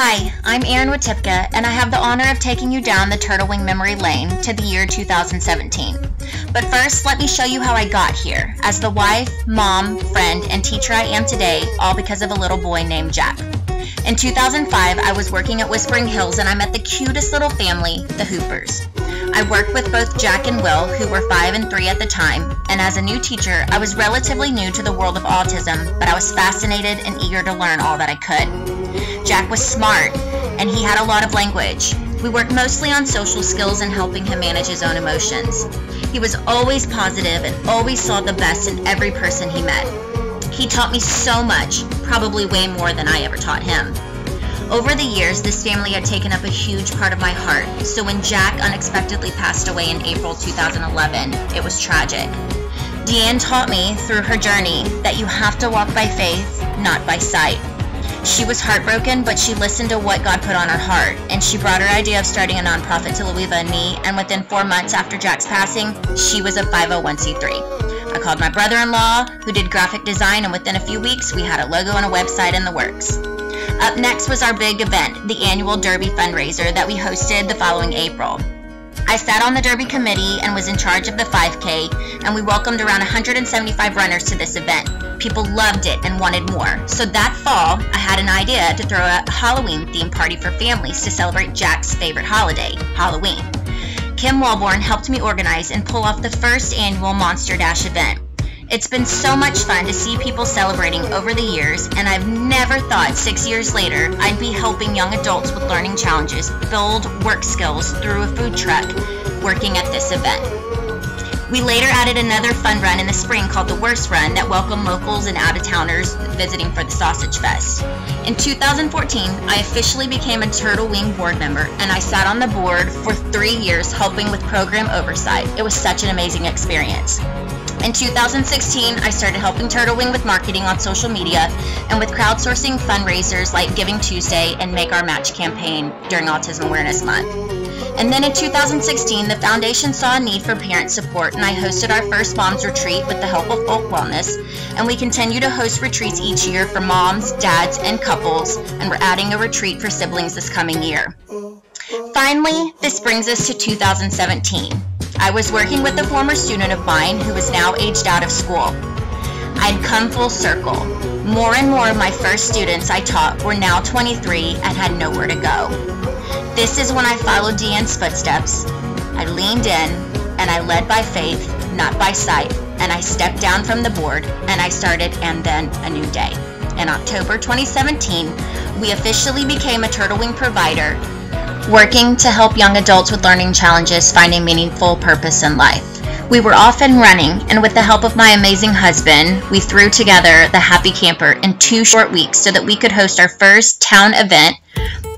Hi, I'm Erin Wotipka, and I have the honor of taking you down the Turtle Wing memory lane to the year 2017. But first, let me show you how I got here, as the wife, mom, friend, and teacher I am today, all because of a little boy named Jack. In 2005, I was working at Whispering Hills and I met the cutest little family, the Hoopers. I worked with both Jack and Will, who were 5 and 3 at the time, and as a new teacher, I was relatively new to the world of autism, but I was fascinated and eager to learn all that I could. Jack was smart, and he had a lot of language. We worked mostly on social skills and helping him manage his own emotions. He was always positive and always saw the best in every person he met. He taught me so much, probably way more than I ever taught him. Over the years, this family had taken up a huge part of my heart, so when Jack unexpectedly passed away in April 2011, it was tragic. Deanne taught me through her journey that you have to walk by faith, not by sight. She was heartbroken, but she listened to what God put on her heart, and she brought her idea of starting a nonprofit to Louisa and me, and within four months after Jack's passing, she was a 501c3. I called my brother-in-law, who did graphic design, and within a few weeks, we had a logo and a website in the works. Up next was our big event, the annual Derby fundraiser that we hosted the following April. I sat on the Derby committee and was in charge of the 5K, and we welcomed around 175 runners to this event. People loved it and wanted more. So that fall, I had an idea to throw a Halloween themed party for families to celebrate Jack's favorite holiday, Halloween. Kim Walborn helped me organize and pull off the first annual Monster Dash event. It's been so much fun to see people celebrating over the years, and I've never thought six years later I'd be helping young adults with learning challenges build work skills through a food truck working at this event. We later added another fun run in the spring called the Wurst Run that welcomed locals and out-of-towners visiting for the Sausage Fest. In 2014, I officially became a Turtle Wing board member and I sat on the board for three years helping with program oversight. It was such an amazing experience. In 2016, I started helping Turtle Wing with marketing on social media and with crowdsourcing fundraisers like Giving Tuesday and Make Our Match campaign during Autism Awareness Month. And then in 2016, the foundation saw a need for parent support, and I hosted our first Moms Retreat with the help of Folk Wellness. And we continue to host retreats each year for moms, dads, and couples, and we're adding a retreat for siblings this coming year. Finally, this brings us to 2017. I was working with a former student of mine who is now aged out of school. I'd come full circle. More and more of my first students I taught were now 23 and had nowhere to go. This is when I followed Deanne's footsteps. I leaned in and I led by faith, not by sight, and I stepped down from the board and I started and then a new day. In October 2017, we officially became a Turtle Wing provider working to help young adults with learning challenges find a meaningful purpose in life. We were off and running, and with the help of my amazing husband, we threw together the Happy Camper in two short weeks so that we could host our first town event,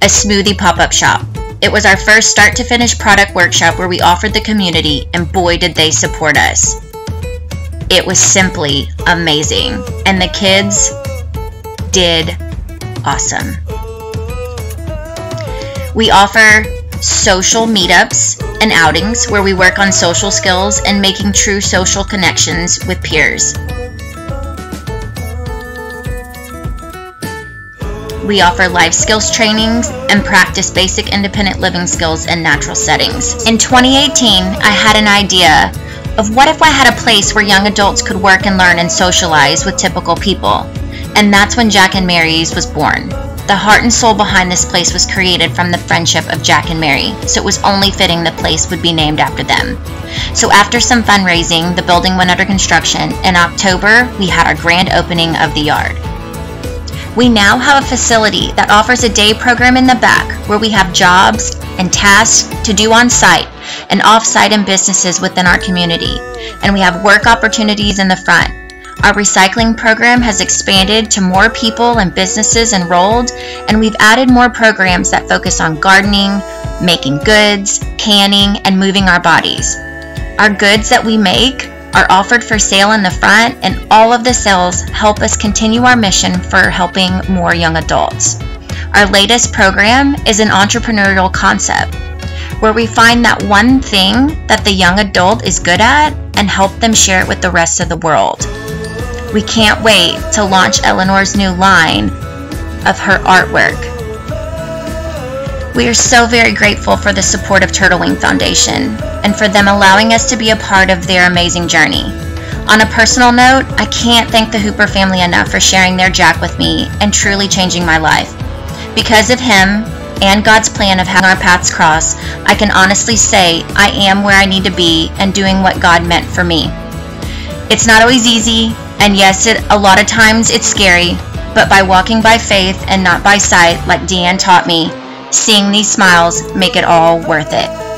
a smoothie pop up shop. It was our first start to finish product workshop where we offered the community, and boy, did they support us. It was simply amazing, and the kids did awesome. We offer social meetups and outings where we work on social skills and making true social connections with peers. We offer life skills trainings and practice basic independent living skills in natural settings. In 2018, I had an idea of what if I had a place where young adults could work and learn and socialize with typical people. And that's when Jack and Mary's was born. The heart and soul behind this place was created from the friendship of Jack and Mary, so it was only fitting the place would be named after them. So after some fundraising, the building went under construction. In October, we had our grand opening of the yard. We now have a facility that offers a day program in the back where we have jobs and tasks to do on site and off site in businesses within our community. And we have work opportunities in the front. Our recycling program has expanded to more people and businesses enrolled, and we've added more programs that focus on gardening, making goods, canning, and moving our bodies. Our goods that we make are offered for sale in the front, and all of the sales help us continue our mission for helping more young adults. Our latest program is an entrepreneurial concept where we find that one thing that the young adult is good at and help them share it with the rest of the world. We can't wait to launch Eleanor's new line of her artwork. We are so very grateful for the support of Turtle Wing Foundation and for them allowing us to be a part of their amazing journey. On a personal note, I can't thank the Hooper family enough for sharing their Jack with me and truly changing my life. Because of him and God's plan of having our paths cross, I can honestly say I am where I need to be and doing what God meant for me. It's not always easy, and yes, it, a lot of times it's scary, but by walking by faith and not by sight, like Deanne taught me, seeing these smiles make it all worth it.